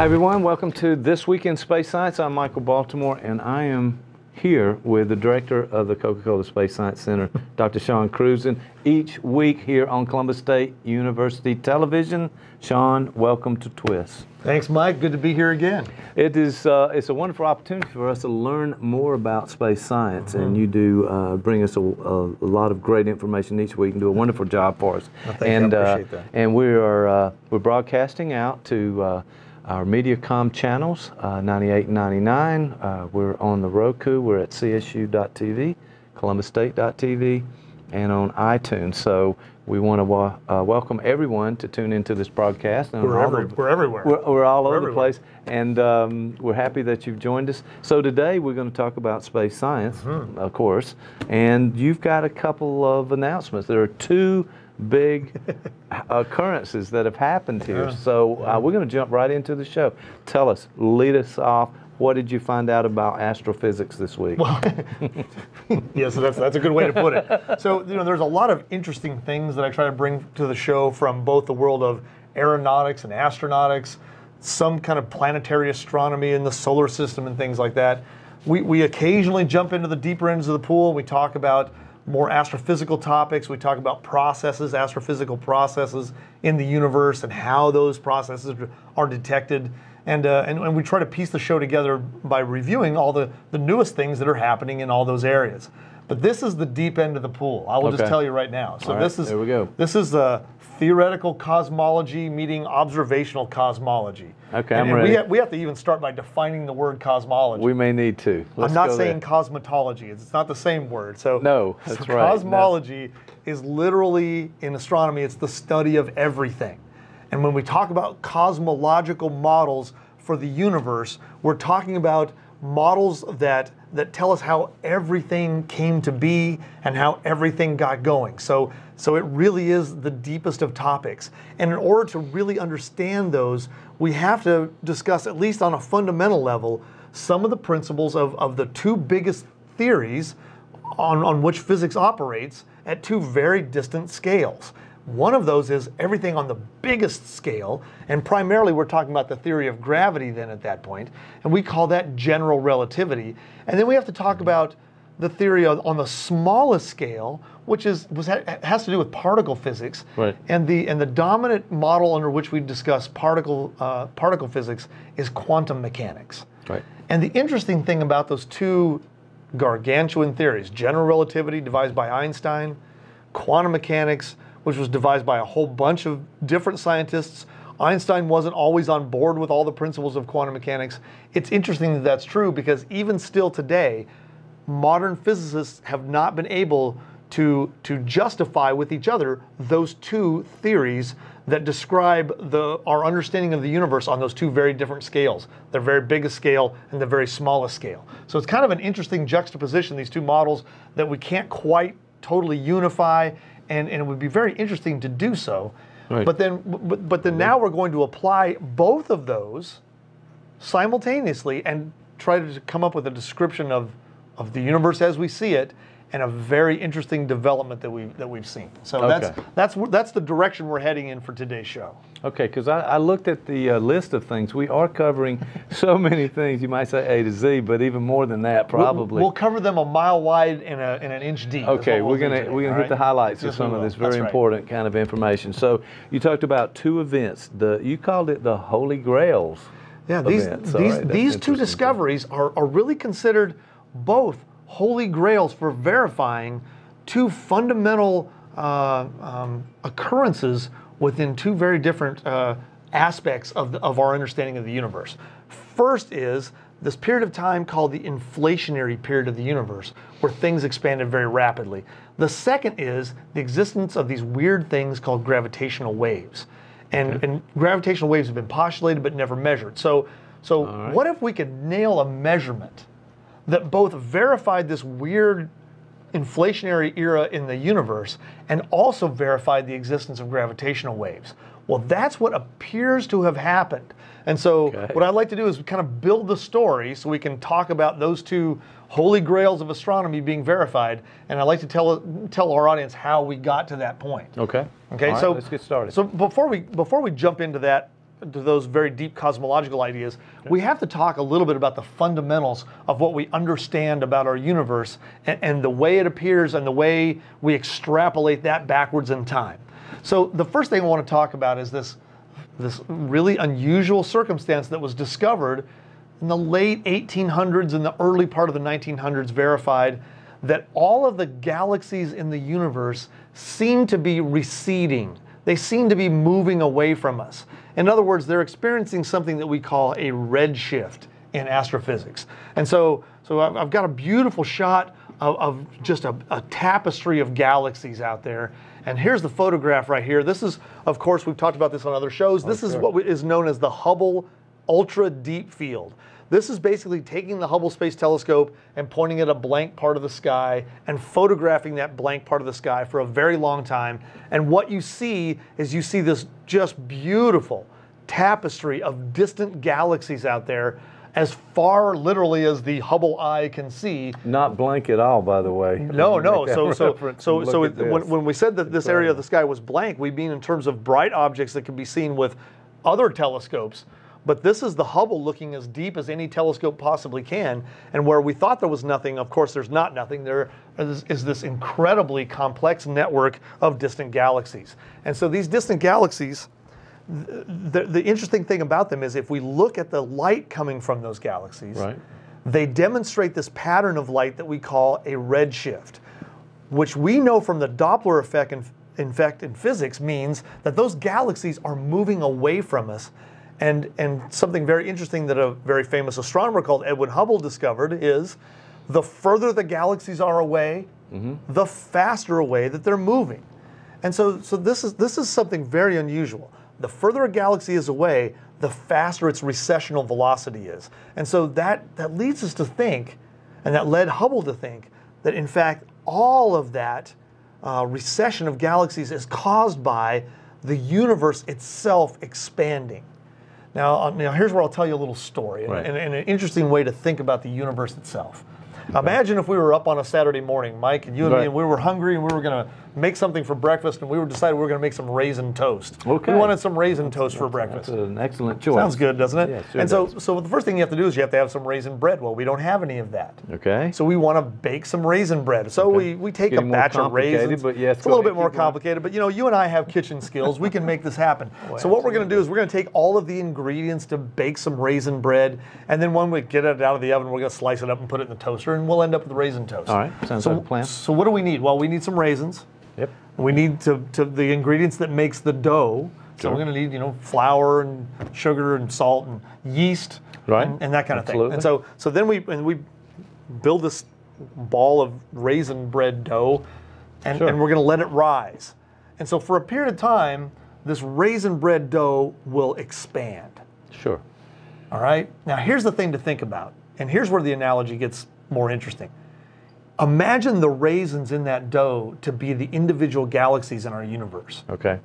Hi, everyone. Welcome to This Week in Space Science. I'm Michael Baltimore, and I am here with the director of the Coca-Cola Space Science Center, Dr. Shawn Cruzen, each week here on Columbus State University Television. Shawn, welcome to TWISS. Thanks, Mike. Good to be here again. It is uh, it's a wonderful opportunity for us to learn more about space science, and you do uh, bring us a, a, lot of great information each week and do a wonderful job for us. Well, thank you. I and appreciate that. and we are uh, we're broadcasting out to uh, our MediaCom channels, uh, 98 and 99. Uh, we're on the Roku. We're at CSU.TV, ColumbusState.tv, and on iTunes. So we want to wa- uh, welcome everyone to tune into this broadcast. And We're, all every, of- we're everywhere. we're, we're all over the place, and um, we're happy that you've joined us. So today we're going to talk about space science, Mm-hmm. of course, and you've got a couple of announcements. There are two big occurrences that have happened here. Yeah. So uh, we're going to jump right into the show. Tell us, lead us off. What did you find out about astrophysics this week? yeah, so that's, that's a good way to put it. So, you know, there's a lot of interesting things that I try to bring to the show from both the world of aeronautics and astronautics, some kind of planetary astronomy in the solar system and things like that. We, we occasionally jump into the deeper ends of the pool. We talk about more astrophysical topics. We talk about processes, astrophysical processes in the universe and how those processes are detected. And, uh, and, and we try to piece the show together by reviewing all the, the newest things that are happening in all those areas. But this is the deep end of the pool. I will Okay. just tell you right now. So right, this is there we go. This is uh, theoretical cosmology meeting observational cosmology. Okay, and, I'm and ready. We, ha- we have to even start by defining the word cosmology. we may need to. Let's I'm not saying there. cosmetology. It's not the same word. So No, so that's right. No. Cosmology is literally in astronomy. It's the study of everything. And when we talk about cosmological models for the universe, we're talking about models that that tell us how everything came to be and how everything got going. So so it really is the deepest of topics. And in order to really understand those, we have to discuss at least on a fundamental level some of the principles of, of the two biggest theories on, on which physics operates at two very distant scales. One of those is everything on the biggest scale, and primarily we're talking about the theory of gravity then at that point, and we call that general relativity. And then we have to talk about the theory on, on the smallest scale, which is was, has to do with particle physics. Right. And the and the dominant model under which we discuss particle uh, particle physics is quantum mechanics. Right. And the interesting thing about those two gargantuan theories, general relativity devised by Einstein, quantum mechanics, which was devised by a whole bunch of different scientists. Einstein wasn't always on board with all the principles of quantum mechanics. It's interesting that that's true because even still today, modern physicists have not been able to, to justify with each other those two theories that describe the, our understanding of the universe on those two very different scales the very biggest scale and the very smallest scale. So it's kind of an interesting juxtaposition, these two models that we can't quite totally unify, and, and it would be very interesting to do so. Right. But then, but, but then now we're going to apply both of those simultaneously and try to come up with a description of, of the universe as we see it and a very interesting development that we that we've seen. So that's Okay. that's that's the direction we're heading in for today's show. Okay, because I, I looked at the uh, list of things. We are covering so many things. You might say A to Z, but even more than that, We'll- probably. we'll, cover them a mile wide and, a, and an inch deep. Okay, we're gonna today, we're gonna hit right? the highlights Yes, of some of this very right. important kind of information. So you talked about two events. The you called it the Holy Grails. Yeah, these events. These right, these two discoveries are, are really considered both holy grails for verifying two fundamental uh, um, occurrences within two very different uh, aspects of, the, of our understanding of the universe. First is this period of time called the inflationary period of the universe, where things expanded very rapidly. The second is the existence of these weird things called gravitational waves. And, and gravitational waves have been postulated but never measured. So, so right. what if we could nail a measurement that both verified this weird inflationary era in the universe and also verified the existence of gravitational waves. Well, that's what appears to have happened. And so, Okay. what I'd like to do is kind of build the story so we can talk about those two holy grails of astronomy being verified. And I'd like to tell tell our audience how we got to that point. Okay. Okay, right, so let's get started. So before we before we jump into that to those very deep cosmological ideas, we have to talk a little bit about the fundamentals of what we understand about our universe and, and the way it appears and the way we extrapolate that backwards in time. So the first thing I want to talk about is this this really unusual circumstance that was discovered in the late 1800s and the early part of the 1900s verified that all of the galaxies in the universe seem to be receding. They seem to be moving away from us. In other words, they're experiencing something that we call a redshift in astrophysics. And so, so I've got a beautiful shot of, of just a, a tapestry of galaxies out there. And here's the photograph right here. This is, of course, we've talked about this on other shows. Oh, this is sure. what is known as the Hubble Ultra Deep Field. This is basically taking the Hubble Space Telescope and pointing at a blank part of the sky and photographing that blank part of the sky for a very long time. And what you see is you see this just beautiful tapestry of distant galaxies out there as far literally as the Hubble eye can see. Not blank at all, by the way. No, no. So, so, so, so it, when, when we said that this area of the sky was blank, we mean in terms of bright objects that can be seen with other telescopes. But this is the Hubble looking as deep as any telescope possibly can. And where we thought there was nothing, of course, there's not nothing. There is, is this incredibly complex network of distant galaxies. And so these distant galaxies, the, the interesting thing about them is if we look at the light coming from those galaxies, Right. they demonstrate this pattern of light that we call a redshift, which we know from the Doppler effect in, in fact in physics means that those galaxies are moving away from us. And, and something very interesting that a very famous astronomer called Edwin Hubble discovered is the further the galaxies are away, the faster away that they're moving. And so, so this is this is something very unusual. The further a galaxy is away, the faster its recessional velocity is. And so that that leads us to think, and that led Hubble to think that in fact all of that uh, recession of galaxies is caused by the universe itself expanding. Now, uh, now here's where I'll tell you a little story and, Right. and- and an interesting way to think about the universe itself. Imagine if we were up on a Saturday morning, Mike, and you and me, and we were hungry and we were going to make something for breakfast, and we were decided we were going to make some raisin toast. Okay. We wanted some raisin toast for breakfast. That's an excellent choice. Sounds good, doesn't it? Yeah, sure and so, does. so the first thing you have to do is you have to have some raisin bread. Well, we don't have any of that. Okay. So we want to bake some raisin bread. So we, we take a batch of raisins. but yes, it's a little bit more complicated, but you know, you and I have kitchen skills. We can make this happen. Oh, so what we're going to do is we're going to take all of the ingredients to bake some raisin bread, and then when we get it out of the oven, we're going to slice it up and put it in the toaster, and we'll end up with raisin toast. All right, sounds so, like a plan. So what do we need? Well, we need some raisins. Yep. We need to, to the ingredients that makes the dough. So Sure. we're going to need, you know, flour and sugar and salt and yeast, Right. and, and that kind of thing. Absolutely. And so, so then we and we build this ball of raisin bread dough, and, Sure. and we're going to let it rise. And so for a period of time, this raisin bread dough will expand. Sure. All right. Now here's the thing to think about, and here's where the analogy gets more interesting. Imagine the raisins in that dough to be the individual galaxies in our universe. Okay.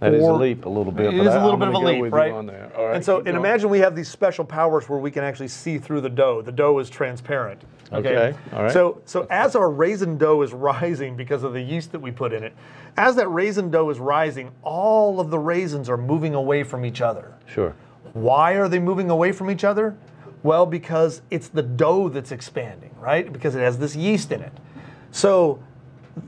That is a leap a little bit. It a is a little bit of a leap, right? there. And so, and imagine we have these special powers where we can actually see through the dough. The dough is transparent. Okay, all right. So, so as our raisin dough is rising because of the yeast that we put in it, as that raisin dough is rising, all of the raisins are moving away from each other. Sure. Why are they moving away from each other? Well, because it's the dough that's expanding, right? Because it has this yeast in it. So,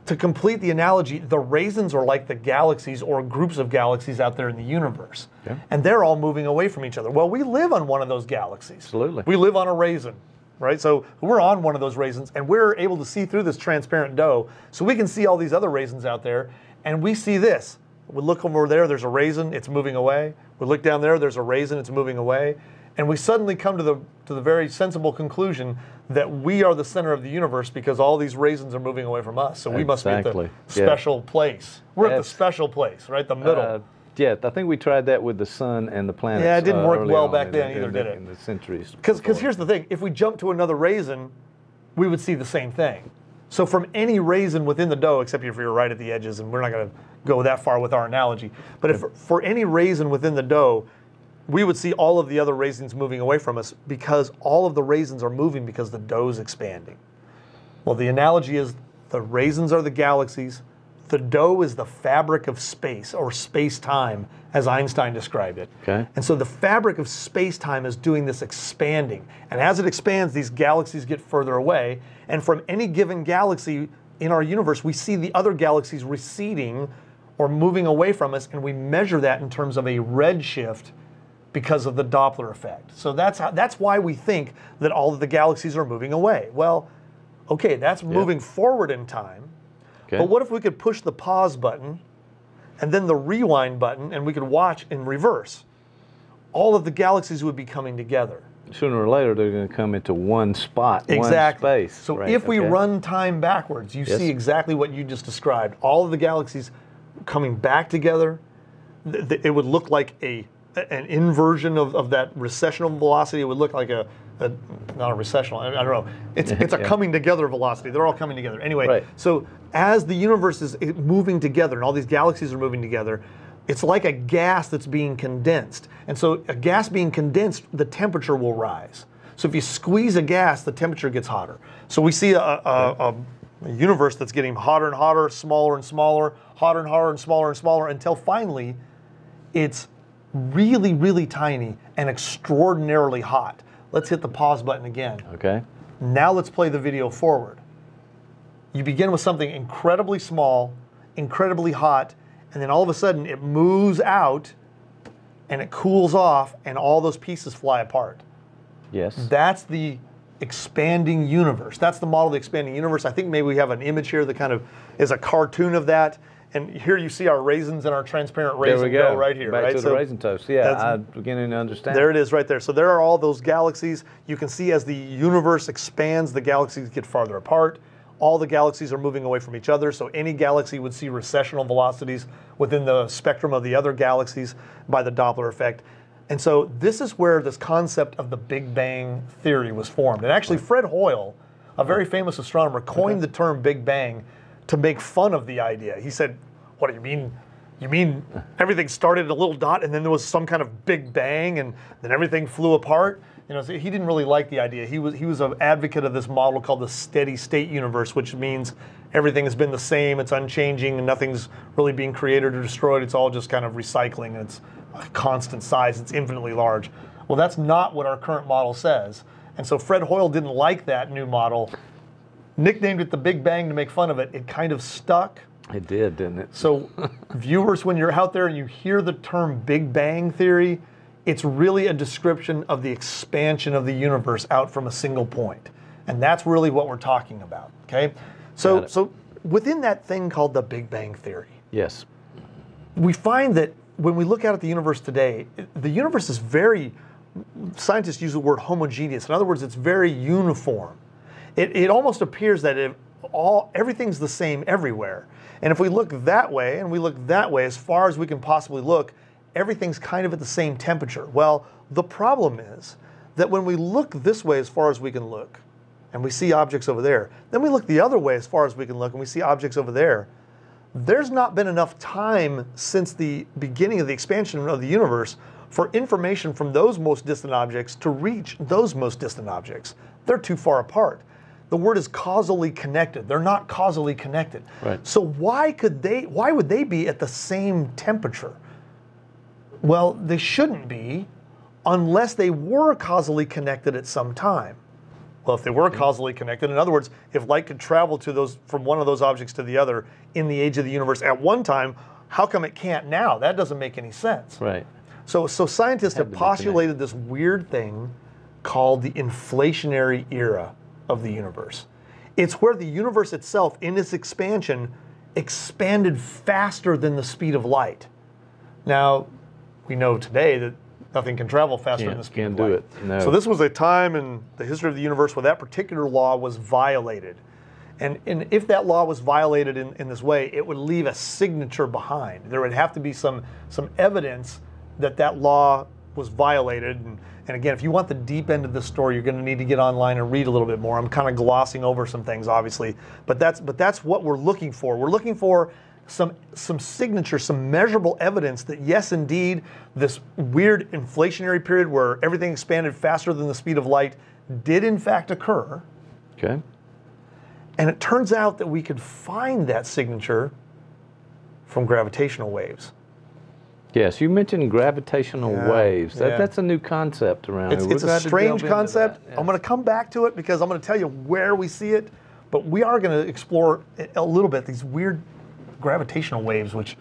to complete the analogy, the raisins are like the galaxies or groups of galaxies out there in the universe. Yeah. And they're all moving away from each other. Well, we live on one of those galaxies. Absolutely. We live on a raisin, right? So we're on one of those raisins and we're able to see through this transparent dough. So we can see all these other raisins out there and we see this. We look over there, there's a raisin, it's moving away. We look down there, there's a raisin, it's moving away. And we suddenly come to the to the very sensible conclusion that we are the center of the universe because all these raisins are moving away from us. So we must be at the Exactly. Yeah. special place. We're at the special place, right? The middle. Uh, yeah, I think we tried that with the sun and the planets. Yeah, it didn't uh, work well back then the- either, did it? In the centuries. Because here's the thing: if we jump to another raisin, we would see the same thing. So from any raisin within the dough, except if you're right at the edges, and we're not going to go that far with our analogy, but if for any raisin within the dough, we would see all of the other raisins moving away from us because all of the raisins are moving because the dough's expanding. Well, the analogy is the raisins are the galaxies, The dough is the fabric of space or space time, as Einstein described it. Okay. And so the fabric of space time is doing this expanding. And as it expands, these galaxies get further away. And from any given galaxy in our universe, we see the other galaxies receding or moving away from us, and we measure that in terms of a redshift because of the Doppler effect. So that's how, that's why we think that all of the galaxies are moving away. Well, okay, that's moving forward in time. Okay. But what if we could push the pause button and then the rewind button and we could watch in reverse? All of the galaxies would be coming together. Sooner or later, they're going to come into one spot, Exactly. one space. So Right, if we okay. run time backwards, you Yes. see exactly what you just described. All of the galaxies coming back together. Th- th- It would look like a an inversion of, of that recessional velocity. It would look like a, a not a recessional. I, I don't know. It's it's a Yeah. coming together velocity. They're all coming together. Anyway, Right. so as the universe is moving together and all these galaxies are moving together, it's like a gas that's being condensed. And so a gas being condensed, the temperature will rise. So if you squeeze a gas, the temperature gets hotter. So we see a, a, a, a universe that's getting hotter and hotter, smaller and smaller, hotter and hotter and smaller and smaller until finally it's really, really tiny and extraordinarily hot. Let's hit the pause button again. Okay. Now let's play the video forward. You begin with something incredibly small, incredibly hot, and then all of a sudden it moves out and it cools off and all those pieces fly apart. Yes. That's the expanding universe. That's the model of the expanding universe. I think maybe we have an image here that kind of is a cartoon of that. And here you see our raisins and our transparent there raisin we go. dough right here, Back right? to the raisin toast. Yeah, I'm beginning to understand. There it is right there. So there are all those galaxies. You can see as the universe expands, the galaxies get farther apart. All the galaxies are moving away from each other. So any galaxy would see recessional velocities within the spectrum of the other galaxies by the Doppler effect. And so this is where this concept of the Big Bang theory was formed. And actually, Fred Hoyle, a very famous astronomer, coined the term Big Bang to make fun of the idea. He said, What do you mean? You mean everything started at a little dot and then there was some kind of big bang and then everything flew apart? You know, so he didn't really like the idea. He was he was an advocate of this model called the steady state universe, which means everything has been the same, it's unchanging, and nothing's really being created or destroyed. It's all just kind of recycling and it's a constant size, it's infinitely large. Well, that's not what our current model says. And so Fred Hoyle didn't like that new model, nicknamed it the Big Bang to make fun of it. It kind of stuck. It did, didn't it? So, viewers, when you're out there and you hear the term Big Bang Theory, it's really a description of the expansion of the universe out from a single point. And that's really what we're talking about. Okay? So, so within that thing called the Big Bang Theory, Yes. we find that when we look out at the universe today, the universe is very, scientists use the word homogeneous. In other words, it's very uniform. It, it almost appears that it, all everything's the same everywhere. And if we look that way and we look that way, as far as we can possibly look, everything's kind of at the same temperature. Well, the problem is that when we look this way as far as we can look, and we see objects over there, then we look the other way as far as we can look and we see objects over there, there's not been enough time since the beginning of the expansion of the universe for information from those most distant objects to reach those most distant objects. They're too far apart. The word is causally connected. They're not causally connected. Right. So why could they why would they be at the same temperature? Well, they shouldn't be unless they were causally connected at some time. Well, if they were causally connected, in other words, if light could travel to those from one of those objects to the other in the age of the universe at one time, how come it can't now? That doesn't make any sense. Right. So, so scientists have postulated this weird thing called the inflationary era of the universe. It's where the universe itself, in its expansion, expanded faster than the speed of light. Now, we know today that nothing can travel faster than Can't- the speed can't of do light. it, no. So this was a time in the history of the universe where that particular law was violated. And, and if that law was violated in, in this way, it would leave a signature behind. There would have to be some, some evidence that that law was violated. And, and again, if you want the deep end of the story, you're going to need to get online and read a little bit more. I'm kind of glossing over some things, obviously, but that's but that's what we're looking for. We're looking for some some signature, some measurable evidence that yes, indeed, this weird inflationary period where everything expanded faster than the speed of light did in fact occur. Okay. And it turns out that we could find that signature from gravitational waves. Yes, you mentioned gravitational Yeah, waves. That, yeah. That's a new concept around It's, it's a strange concept. I'm going to come back to it because I'm going to tell you where we see it, but we are going to explore a little bit these weird gravitational waves, which,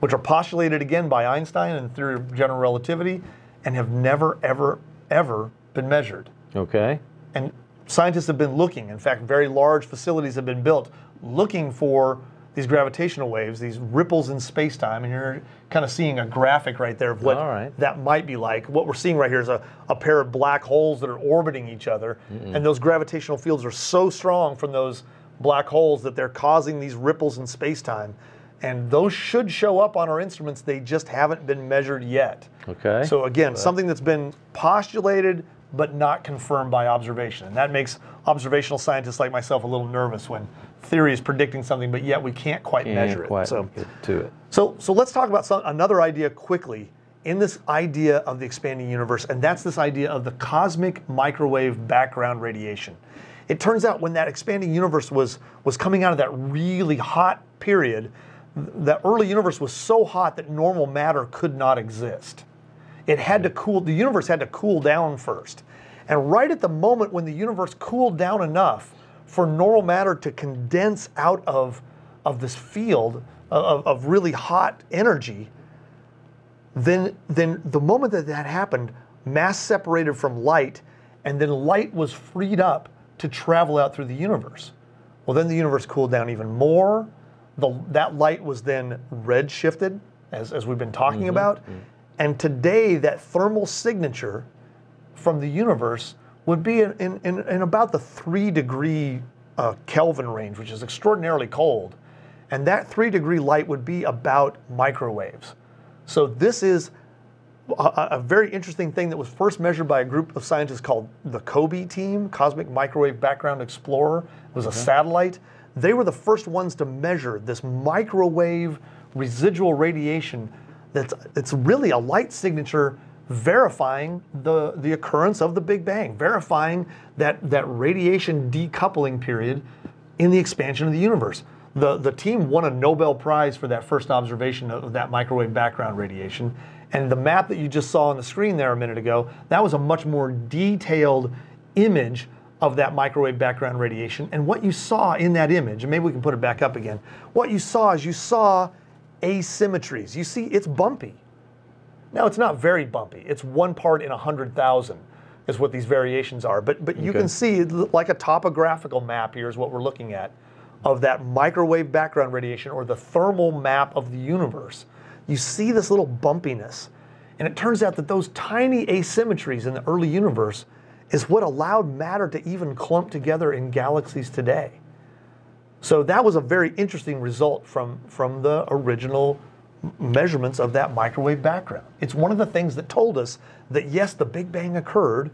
which are postulated again by Einstein and theory of general relativity, and have never, ever, ever been measured. Okay. And scientists have been looking. In fact, very large facilities have been built looking for these gravitational waves, these ripples in space-time, and you're kind of seeing a graphic right there of what right. that might be like. What we're seeing right here is a, a pair of black holes that are orbiting each other, and those gravitational fields are so strong from those black holes that they're causing these ripples in space-time. And those should show up on our instruments. They just haven't been measured yet. Okay. So again, something that's been postulated but not confirmed by observation. And that makes observational scientists like myself a little nervous when theory is predicting something, but yet we can't quite Can't measure it. quite So, to it. so, so let's talk about some, another idea quickly in this idea of the expanding universe, and that's this idea of the cosmic microwave background radiation. It turns out when that expanding universe was, was coming out of that really hot period, th- the early universe was so hot that normal matter could not exist. It had to cool, the universe had to cool down first. And right at the moment when the universe cooled down enough for normal matter to condense out of, of this field of, of really hot energy, then, then the moment that that happened, mass separated from light, and then light was freed up to travel out through the universe. Well, then the universe cooled down even more. The, that light was then red shifted, as, as we've been talking mm-hmm. about. Mm-hmm. And today, that thermal signature from the universe would be in, in, in, about the three degree uh, Kelvin range, which is extraordinarily cold. And that three degree light would be about microwaves. So this is a, a- very interesting thing that was first measured by a group of scientists called the COBE team, Cosmic Microwave Background Explorer. It was a satellite. They were the first ones to measure this microwave residual radiation that's it's really a light signature verifying the, the occurrence of the Big Bang, verifying that, that radiation decoupling period in the expansion of the universe. The, the team won a Nobel Prize for that first observation of that microwave background radiation. And the map that you just saw on the screen there a minute ago, that was a much more detailed image of that microwave background radiation. And what you saw in that image, and maybe we can put it back up again, what you saw is you saw asymmetries. You see, it's bumpy. Now it's not very bumpy. It's one part in a hundred thousand is what these variations are. But but you Okay. can see like a topographical map here is what we're looking at of that microwave background radiation or the thermal map of the universe. You see this little bumpiness. And it turns out that those tiny asymmetries in the early universe is what allowed matter to even clump together in galaxies today. So that was a very interesting result from, from the original measurements of that microwave background. It's one of the things that told us that yes, the Big Bang occurred,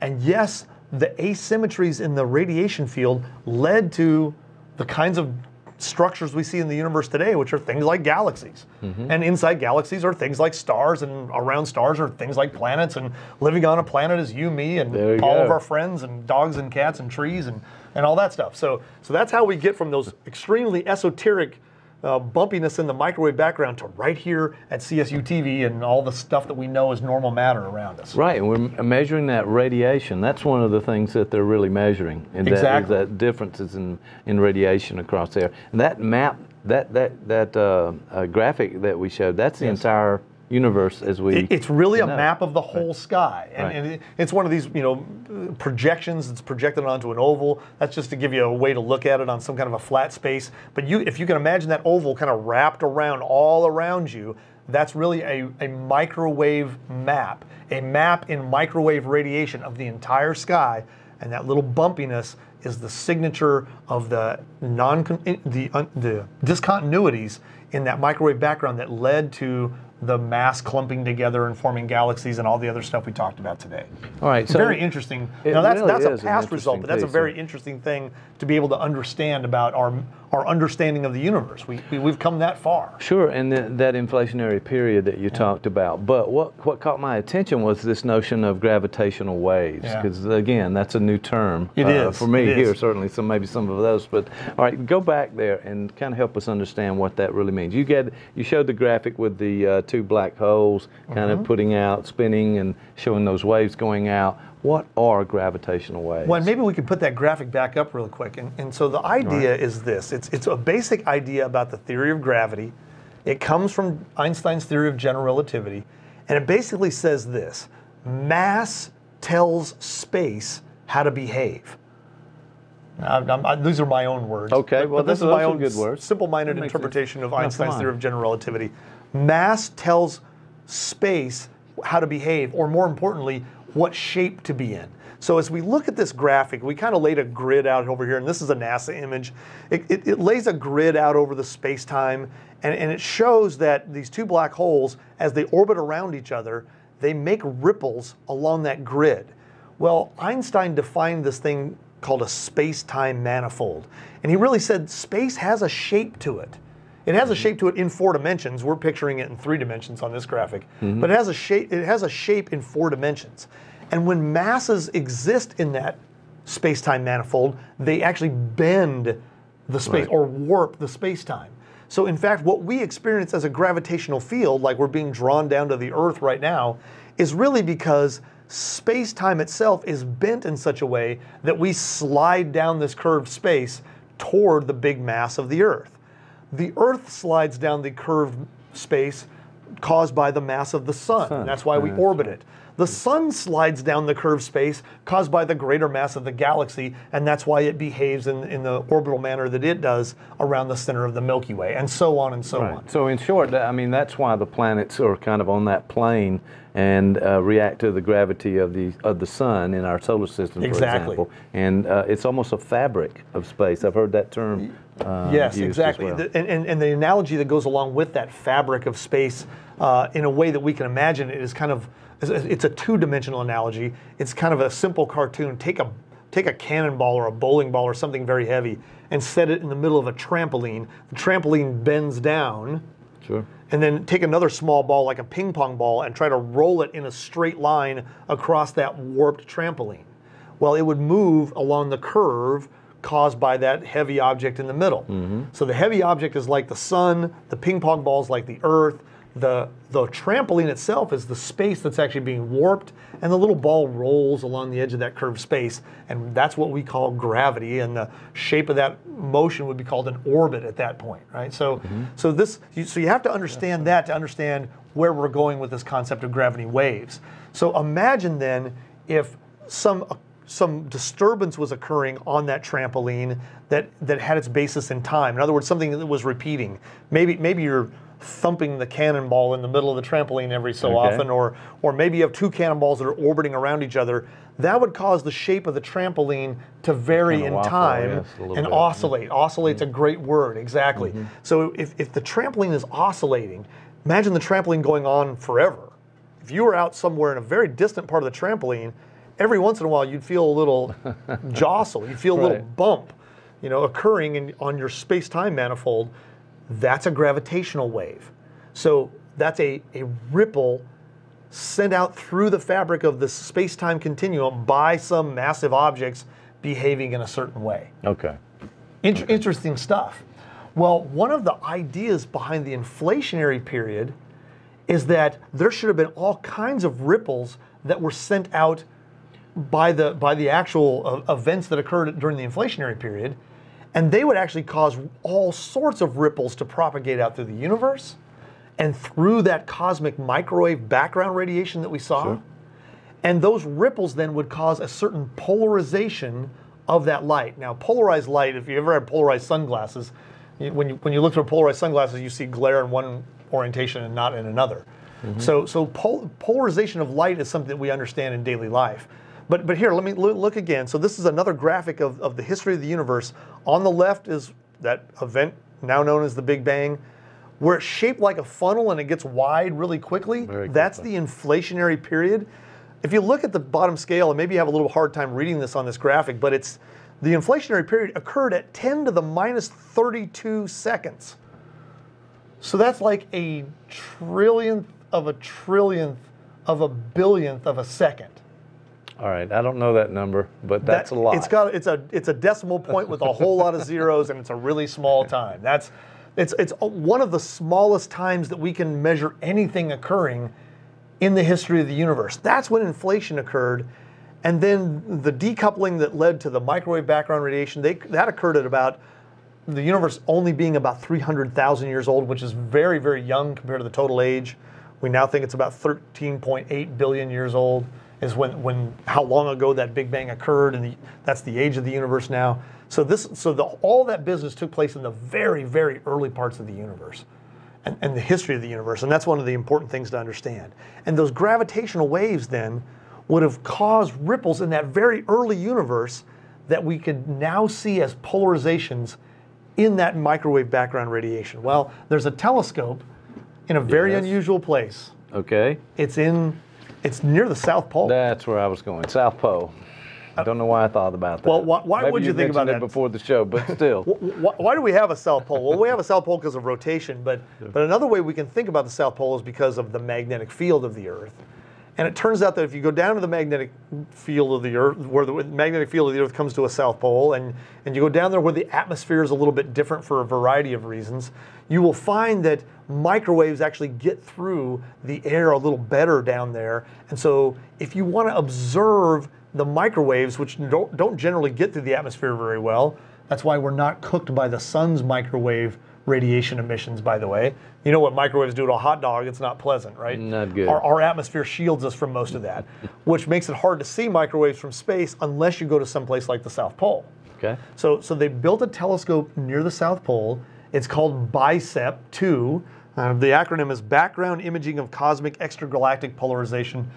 and yes, the asymmetries in the radiation field led to the kinds of structures we see in the universe today, which are things like galaxies. And inside galaxies are things like stars, and around stars are things like planets, and living on a planet is you, me, and all of our friends and dogs and cats and trees and, and all that stuff. So, so that's how we get from those extremely esoteric uh, bumpiness in the microwave background to right here at CSU TV and all the stuff that we know is normal matter around us. Right, and we're measuring that radiation. That's one of the things that they're really measuring, and that is Exactly. that differences in, in radiation across there. And that map, that that that uh, uh, graphic that we showed, that's the Yes. entire universe as we. It- It's really a map of the whole sky, and, Right. and it- it's one of these, you know, projections. It's projected onto an oval. That's just to give you a way to look at it on some kind of a flat space. But you, if you can imagine that oval kind of wrapped around all around you, that's really a, a microwave map, a map in microwave radiation of the entire sky, and that little bumpiness is the signature of the non the un, the discontinuities in that microwave background that led to the mass clumping together and forming galaxies and all the other stuff we talked about today. All right, so very interesting. now that's really that's a past result, but that's a very interesting thing to be able to understand about our our understanding of the universe. We, we, we've come that far. Sure, and th- that inflationary period that you talked about. But what, what caught my attention was this notion of gravitational waves, Yeah. because again, that's a new term It uh, is, for me it here, is. certainly. So maybe some of those. But all right, go back there and kind of help us understand what that really means. You get you showed the graphic with the uh, two black holes kind Mm-hmm. of putting out, spinning, and showing those waves going out. What are gravitational waves? Well, maybe we could put that graphic back up real quick. And, and so the idea is this it's, it's a basic idea about the theory of gravity. It comes from Einstein's theory of general relativity. And it basically says this mass tells space how to behave. I'm- I'm- these are my own words. Okay, but, well, but this is my own good words. simple-minded interpretation of sense. No, come Einstein's on. theory of general relativity. Mass tells space how to behave, or more importantly, what shape to be in. So as we look at this graphic, we kind of laid a grid out over here, and this is a NASA image. It, it, it lays a grid out over the space-time, and, and it shows that these two black holes, as they orbit around each other, they make ripples along that grid. Well, Einstein defined this thing called a space-time manifold, and he really said space has a shape to it. It has a mm-hmm. shape to it in four dimensions. We're picturing it in three dimensions on this graphic, mm-hmm. but it has a shape. It has a shape in four dimensions, and when masses exist in that space-time manifold, they actually bend the space Right. or warp the space-time. So in fact, what we experience as a gravitational field, like we're being drawn down to the Earth right now, is really because space-time itself is bent in such a way that we slide down this curved space toward the big mass of the Earth. The Earth slides down the curved space caused by the mass of the sun. Sun, That's why we orbit it. The sun slides down the curved space caused by the greater mass of the galaxy, and that's why it behaves in, in the orbital manner that it does around the center of the Milky Way, and so on and so on. So in short, I mean that's why the planets are kind of on that plane and uh, react to the gravity of the of the sun in our solar system, for Exactly. example. And uh, it's almost a fabric of space. I've heard that term. Uh, yes, exactly. well. The- and, and, the analogy that goes along with that fabric of space, uh, in a way that we can imagine it, is kind of it's a- it's a two-dimensional analogy. It's kind of a simple cartoon. Take a take a cannonball or a bowling ball or something very heavy and set it in the middle of a trampoline. The trampoline bends down. Sure. and then take another small ball like a ping pong ball and try to roll it in a straight line across that warped trampoline. Well, it would move along the curve caused by that heavy object in the middle. Mm-hmm. So the heavy object is like the sun, the ping pong ball is like the earth, the, the trampoline itself is the space that's actually being warped, and the little ball rolls along the edge of that curved space, and that's what we call gravity. And the shape of that motion would be called an orbit at that point, right? So, mm-hmm. so this, you- so you have to understand that to understand where we're going with this concept of gravity waves. So imagine then if some some disturbance was occurring on that trampoline that that had its basis in time. In other words, something that was repeating. Maybe maybe you're thumping the cannonball in the middle of the trampoline every so Okay. often, or or maybe you have two cannonballs that are orbiting around each other. That would cause the shape of the trampoline to vary Kinda in waffle, time yes, and bit. oscillate. Mm-hmm. Oscillate's a mm-hmm. great word, exactly. Mm-hmm. So if, if the trampoline is oscillating, imagine the trampoline going on forever. If you were out somewhere in a very distant part of the trampoline, every once in a while you'd feel a little jostle, you'd feel a little Right. bump, you know, occurring in, on your space-time manifold. That's a gravitational wave. So that's a, a ripple sent out through the fabric of the space-time continuum by some massive objects behaving in a certain way. Okay. Inter- Interesting stuff. Well, one of the ideas behind the inflationary period is that there should have been all kinds of ripples that were sent out by the by the actual uh, events that occurred during the inflationary period, and they would actually cause all sorts of ripples to propagate out through the universe, and through that cosmic microwave background radiation that we saw. Sure. And those ripples then would cause a certain polarization of that light. Now, polarized light, if you ever had polarized sunglasses, you- when you, when you look through polarized sunglasses, you see glare in one orientation and not in another. So, so pol- polarization of light is something that we understand in daily life. But, but here, let me look again. So this is another graphic of, of the history of the universe. On the left is that event now known as the Big Bang, where it's shaped like a funnel and it gets wide really quickly. Very That's quickly. the inflationary period. If you look at the bottom scale, and maybe you have a little hard time reading this on this graphic, but it's the inflationary period occurred at 10 to the minus 32 seconds. So that's like a trillionth of a trillionth of a billionth of a second. All right, I don't know that number, but that's That- a lot. It's got it's a it's a decimal point with a whole lot of zeros, and it's a really small time. That's it's it's one of the smallest times that we can measure anything occurring in the history of the universe. That's when inflation occurred, and then the decoupling that led to the microwave background radiation. They, that occurred at about the universe only being about 300,000 years old, which is very very young compared to the total age. We now think it's about 13.8 billion years old is when, when how long ago that Big Bang occurred, and the, that's the age of the universe now. So this so the, all that business took place in the very very early parts of the universe, and, and the history of the universe, and that's one of the important things to understand. And those gravitational waves then would have caused ripples in that very early universe that we could now see as polarizations in that microwave background radiation. Well, there's a telescope in a very Yes. unusual place. okay. It's in, it's near the South Pole. That's where I was going. South Pole. I don't know why I thought about that. Well, why- why Maybe would you think about mentioned that? it before the show? But still, Wh- Why do we have a South Pole? Well, we have a South Pole because of rotation, but but another way we can think about the South Pole is because of the magnetic field of the Earth. And it turns out that if you go down to the magnetic field of the Earth, where the magnetic field of the Earth comes to a South Pole, and, and you go down there where the atmosphere is a little bit different for a variety of reasons, you will find that microwaves actually get through the air a little better down there. And so if you want to observe the microwaves, which don't, don't generally get through the atmosphere very well, that's why we're not cooked by the sun's microwave radiation emissions, by the way. You know what microwaves do to a hot dog? It's not pleasant, right? Not good. Our, our atmosphere shields us from most of that, which makes it hard to see microwaves from space unless you go to someplace like the South Pole. okay. So, so they built a telescope near the South Pole. It's called BICEP 2. Uh, the acronym is Background Imaging of Cosmic Extragalactic Polarization.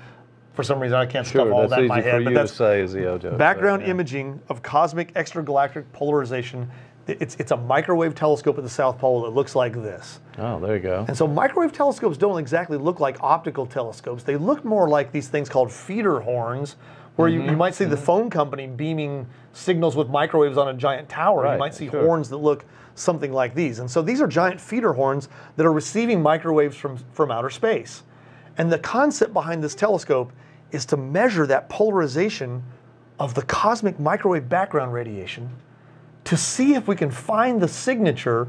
For some reason, I can't stuff all that in my head, but to that's say as the Ojo. background yeah. imaging of cosmic extragalactic polarization. It's, it's a microwave telescope at the South Pole that looks like this. Oh, there you go. And so microwave telescopes don't exactly look like optical telescopes. They look more like these things called feeder horns, where you, Mm-hmm. you might see the phone company beaming signals with microwaves on a giant tower. you might see sure. horns that look something like these. And so these are giant feeder horns that are receiving microwaves from, from outer space. And the concept behind this telescope is to measure that polarization of the cosmic microwave background radiation to see if we can find the signature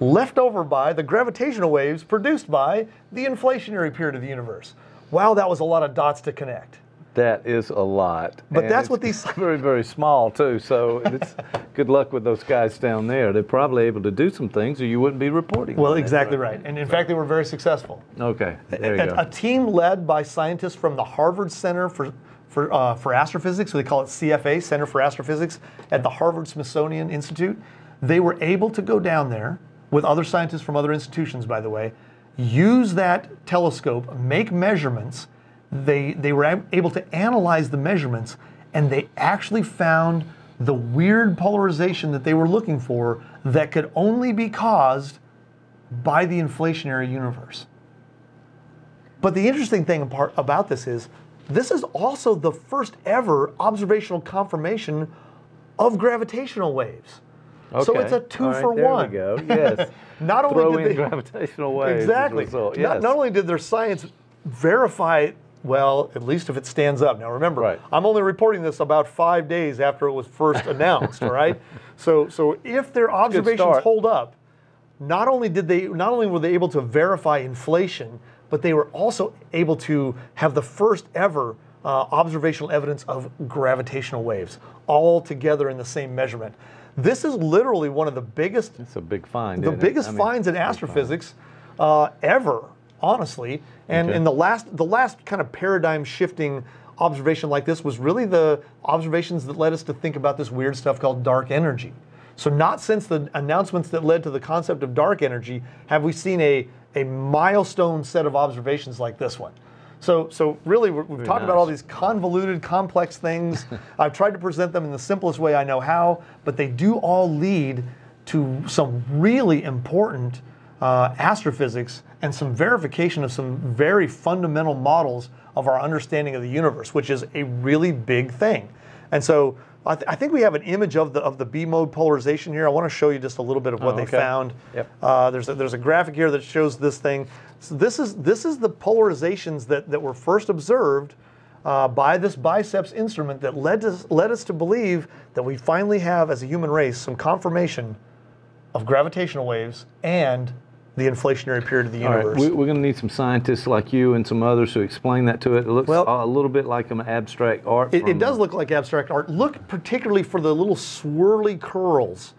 left over by the gravitational waves produced by the inflationary period of the universe. Wow, that was a lot of dots to connect. That is a lot. But And that's what these- very, very small too. So it's good luck with those guys down there. They're probably able to do some things, or you wouldn't be reporting. Well, exactly right. And in fact, they were very successful. Okay, there you a, go. a team led by scientists from the Harvard Center for for, uh, for Astrophysics, so they call it CFA, Center for Astrophysics, at the Harvard Smithsonian Institute. They were able to go down there with other scientists from other institutions, by the way, use that telescope, make measurements. They they were able to analyze the measurements, and they actually found the weird polarization that they were looking for that could only be caused by the inflationary universe. But the interesting thing about this is this is also the first ever observational confirmation of gravitational waves. Okay. So it's a two right, for there one. There we go. Yes. Not only Throw did they gravitational waves. exactly. result. Not, Yes. not only did their science verify well, at least if it stands up. Now remember, Right. I'm only reporting this about five days after it was first announced. all right. So so if their observations hold up, not only did they not only were they able to verify inflation, but they were also able to have the first ever uh, observational evidence of gravitational waves all together in the same measurement. This is literally one of the biggest It's a big find. the biggest I mean, finds in astrophysics uh, ever, honestly. And Okay. in the last, the last kind of paradigm shifting observation like this was really the observations that led us to think about this weird stuff called dark energy. So not since the announcements that led to the concept of dark energy have we seen a, a milestone set of observations like this one. So, so really, we're- we've talked about all these convoluted, complex things. I've tried to present them in the simplest way I know how, but they do all lead to some really important uh, astrophysics and some verification of some very fundamental models of our understanding of the universe, which is a really big thing. And so I, th- I think we have an image of the of the B mode polarization here. I want to show you just a little bit of what Oh, they found. Yep. Uh, there's a, there's a graphic here that shows this thing. So this is this is the polarizations that that were first observed uh, by this biceps instrument that led us led us to believe that we finally have as a human race some confirmation of gravitational waves and the inflationary period of the universe. we, we're going to need some scientists like you and some others who explain that to it. It looks Well- a little bit like an abstract art. It, it does look like abstract art. Look particularly for the little swirly curls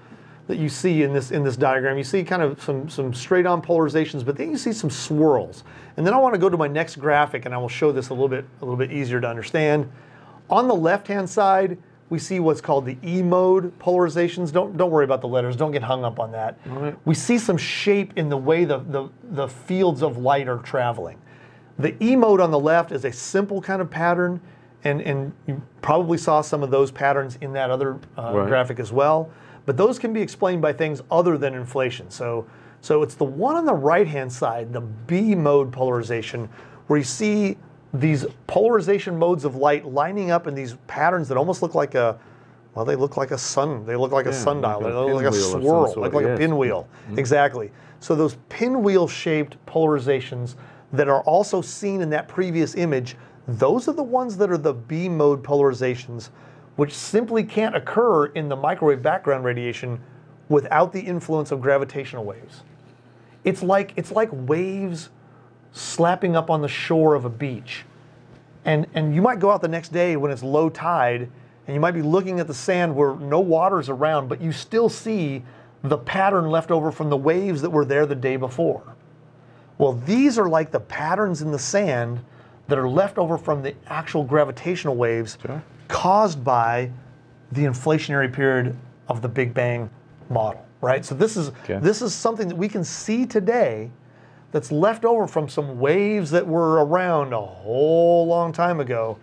that you see in this in this diagram. You see kind of some some straight on polarizations, but then you see some swirls. And then I want to go to my next graphic, and I will show this a little bit a little bit easier to understand. On the left hand side, we see what's called the E mode polarizations. Don't don't worry about the letters. Don't get hung up on that. We see some shape in the way the, the the fields of light are traveling. The E mode on the left is a simple kind of pattern, and, and you probably saw some of those patterns in that other uh, Right. graphic as well. But those can be explained by things other than inflation. So, so it's the one on the right hand side, the B mode polarization, where you see these polarization modes of light lining up in these patterns that almost look like a, well, they look like a sun. They look like a sundial. like a they look like a pinwheel of some swirl, sort, like, like a yes. pinwheel. Mm-hmm. Exactly. So those pinwheel shaped polarizations that are also seen in that previous image, those are the ones that are the B mode polarizations, which simply can't occur in the microwave background radiation without the influence of gravitational waves. It's like it's like waves slapping up on the shore of a beach. And, and you might go out the next day when it's low tide and you might be looking at the sand where no water's around, but you still see the pattern left over from the waves that were there the day before. Well, these are like the patterns in the sand that are left over from the actual gravitational waves Sure. caused by the inflationary period of the Big Bang model, right? So this is Okay. this is something that we can see today that's left over from some waves that were around a whole long time ago.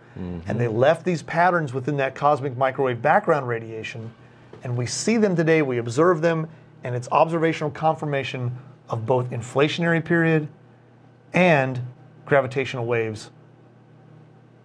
And they mm-hmm. left these patterns within that cosmic microwave background radiation. And we see them today, we observe them, and it's observational confirmation of both inflationary period and gravitational waves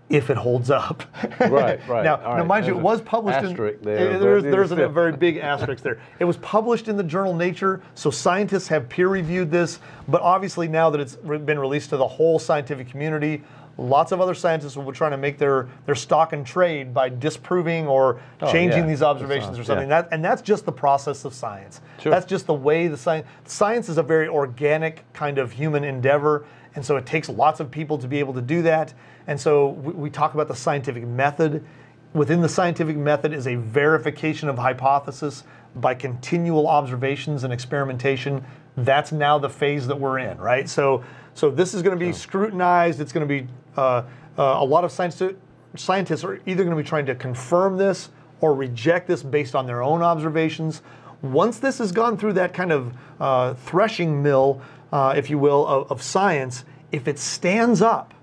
if it holds up. Right, right. now, All now, right. mind you, it was published in there, there's, there's a very big asterisk there. It was published in the journal Nature, so scientists have peer reviewed this. But obviously, now that it's been released to the whole scientific community, lots of other scientists will be trying to make their, their stock and trade by disproving or Oh, changing yeah. these observations or something. yeah. That, and that's just the process of science. Sure. That's just the way the science. Science is a very organic kind of human endeavor, and so it takes lots of people to be able to do that. And so we, we talk about the scientific method. Within the scientific method is a verification of hypothesis by continual observations and experimentation. That's now the phase that we're in, right? So, so this is going to be scrutinized. It's going to be uh, uh, a lot of science scientists are either going to be trying to confirm this or reject this based on their own observations. Once this has gone through that kind of uh, threshing mill, uh, if you will, of, of science, if it stands up,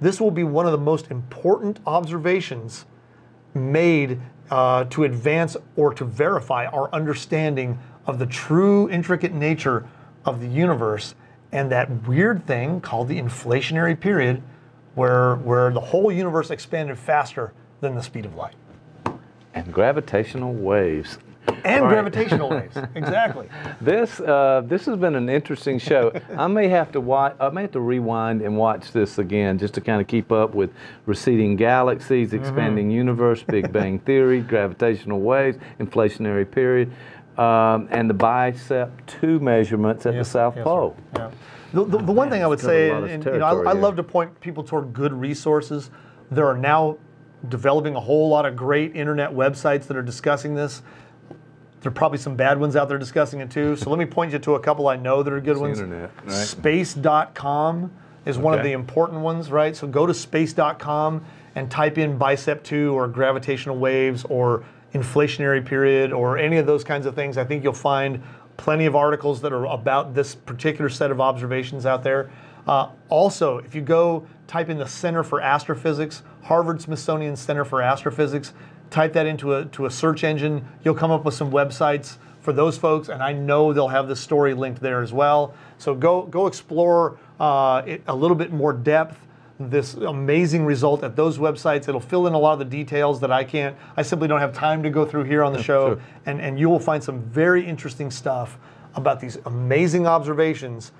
this will be one of the most important observations made uh, to advance or to verify our understanding of the true intricate nature of the universe and that weird thing called the inflationary period where, where the whole universe expanded faster than the speed of light. And gravitational waves. And All right. gravitational waves. Exactly. This uh, this has been an interesting show. I may have to watch. I may have to rewind and watch this again just to kind of keep up with receding galaxies, Mm-hmm. expanding universe, Big Bang theory, gravitational waves, inflationary period, um, and the bicep two measurements at the South Yes. Pole. Yeah. The, the, the one thing I would say, a lot of and, you know, I, I love to point people toward good resources. There are now developing a whole lot of great internet websites that are discussing this. There are probably some bad ones out there discussing it too. So let me point you to a couple I know that are good the ones. internet, right? Space.com is one of the important ones, right? So go to space.com and type in bicep 2 or gravitational waves or inflationary period or any of those kinds of things. I think you'll find plenty of articles that are about this particular set of observations out there. Uh, also, if you go type in the Center for Astrophysics, Harvard Smithsonian Center for Astrophysics, type that into a, to a search engine, you'll come up with some websites for those folks, and I know they'll have the story linked there as well. So go go explore uh, it, a little bit more depth. this amazing result at those websites. It'll fill in a lot of the details that I can't, I simply don't have time to go through here on the show. sure. And, and you will find some very interesting stuff about these amazing observations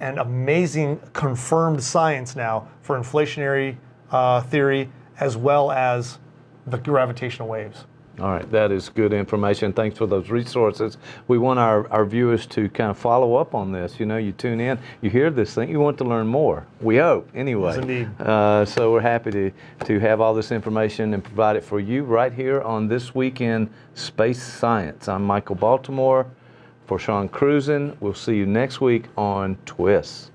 and amazing confirmed science now for inflationary uh, theory as well as the gravitational waves. All right, that is good information. Thanks for those resources. We want our, our viewers to kind of follow up on this. You know, you tune in, you hear this thing, you want to learn more. We hope, anyway. Yes, indeed. Uh, so we're happy to, to have all this information and provide it for you right here on This Week in Space Science. I'm Michael Baltimore for Shawn Cruzen. We'll see you next week on TWISS.